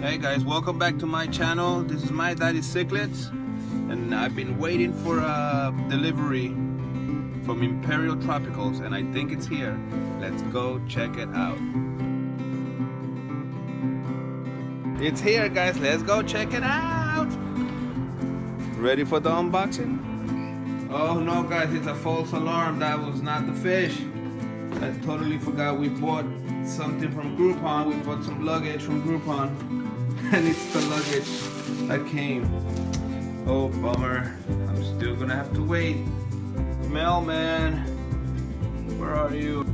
Hey guys, welcome back to my channel. This is my daddy Cichlids and I've been waiting for a delivery from Imperial Tropicals and I think it's here. Let's go check it out. It's here guys, let's go check it out. Ready for the unboxing? Oh no guys, it's a false alarm. That was not the fish. I totally forgot we bought something from Groupon. We bought some luggage from Groupon. And it's the luggage that came. Oh, bummer. I'm still gonna have to wait. Mailman, where are you?